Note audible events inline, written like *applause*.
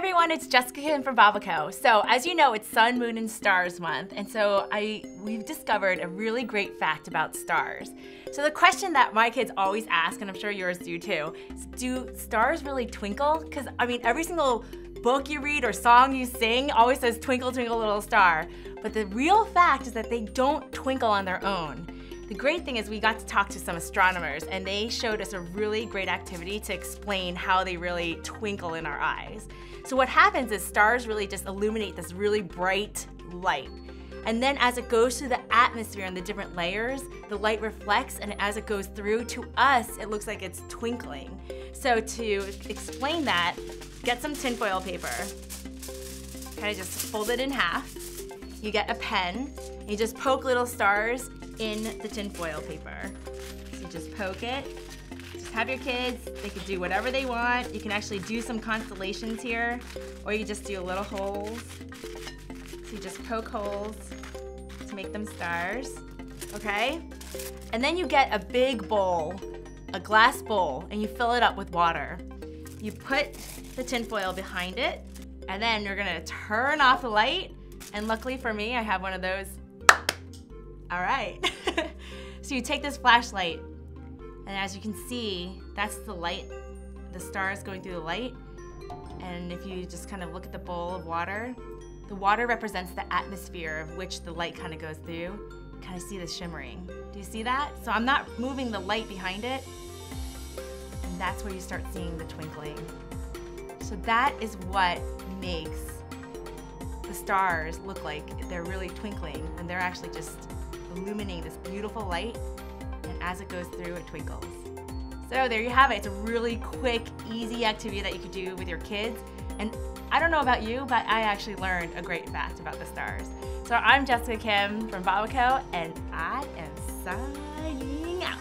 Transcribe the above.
everyone, it's Jessica Kim from BabbaCo. So as you know, it's Sun, Moon, and Stars month, and so I we've discovered a really great fact about stars. So the question that my kids always ask, and I'm sure yours do too, is do stars really twinkle? Because I mean, every single book you read or song you sing always says twinkle, twinkle, little star. But the real fact is that they don't twinkle on their own. The great thing is we got to talk to some astronomers and they showed us a really great activity to explain how they really twinkle in our eyes. So what happens is stars really just illuminate this really bright light. And then as it goes through the atmosphere and the different layers, the light reflects and as it goes through, to us, it looks like it's twinkling. So to explain that, get some tinfoil paper, kind of just fold it in half. You get a pen, you just poke little stars in the tinfoil paper. So you just poke it. Just have your kids, they can do whatever they want. You can actually do some constellations here, or you just do little holes. So you just poke holes to make them stars, okay? And then you get a big bowl, a glass bowl, and you fill it up with water. You put the tinfoil behind it, and then you're gonna turn off the light, and luckily for me, I have one of those all right. *laughs* so you take this flashlight, and as you can see, that's the light, the stars going through the light. And if you just kind of look at the bowl of water, the water represents the atmosphere of which the light kind of goes through. You kind of see the shimmering. Do you see that? So I'm not moving the light behind it. And that's where you start seeing the twinkling. So that is what makes the stars look like they're really twinkling and they're actually just illuminating this beautiful light, and as it goes through, it twinkles. So there you have it. It's a really quick, easy activity that you could do with your kids. And I don't know about you, but I actually learned a great fact about the stars. So I'm Jessica Kim from BabbaCo, and I am signing out.